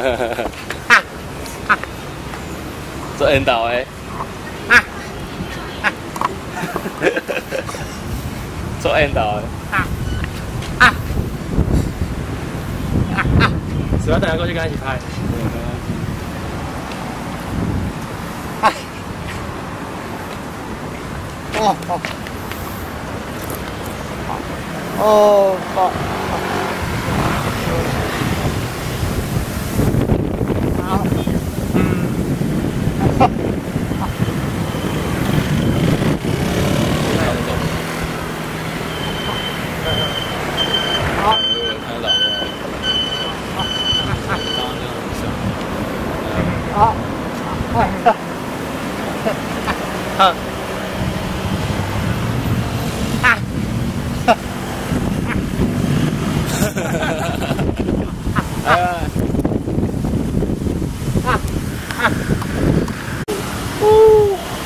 做引导诶，做引导诶，啊！嗯，只要大家过去跟他一起拍。哦哦哦好。好，好，看到了，刚刚那样很像。好，好，啊，哎，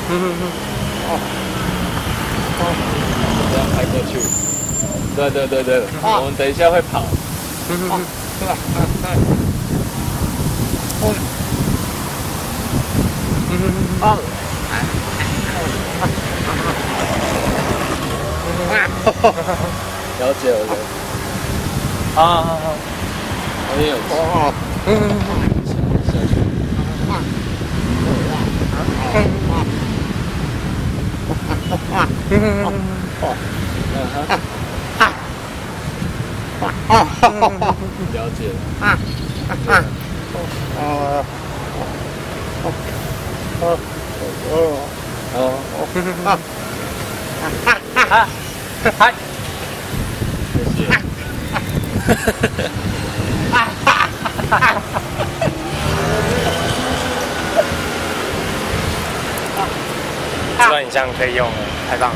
嗯嗯嗯，这样拍过去。对对对对，啊我们等一下会跑。嗯嗯嗯，是吧？嗯嗯嗯嗯了解了解，啊啊啊，我也有哦，嗯嗯嗯，下下去。嗯嗯嗯，嗯了解了。哦，哦，哦，哦，啊，嗨，谢谢。这段影像可以用了，太棒了。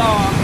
道啊。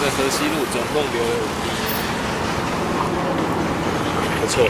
个河西路总共留了五滴，不错。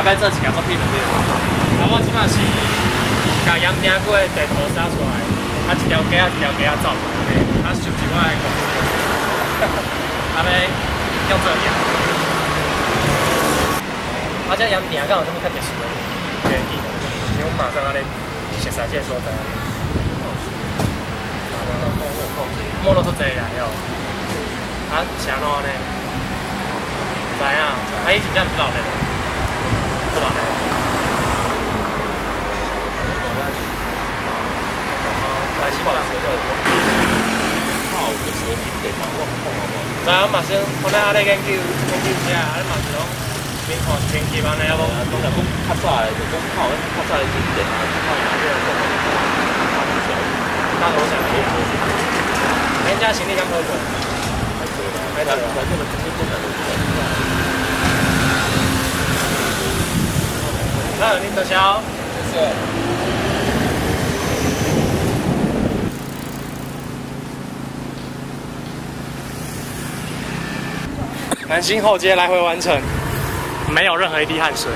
啊，摆做一件作品就对了。啊，我即摆是甲羊饼骨的地图写出来，啊一条街啊一条街啊走，啊收集我的公司。啊，要叫做样。啊，这羊饼敢有啥物较特殊的？原因，因为我马上安尼熟悉这所在。摸到出济啦，哟。啊，是安怎呢？知影，啊，伊真正不知道咧。来，西瓜来，靠，有个车顶地方我看好无？知影嘛先，可能啊咧研究研究一下，啊咧嘛是讲边看天气安尼啊无？拢是讲较早的，就讲靠较早的景点啊，靠哪个讲那我想可以。人家行李箱可以。还得反正直接不能那有您多少？谢谢。南新后街来回完成，没有任何一滴汗水。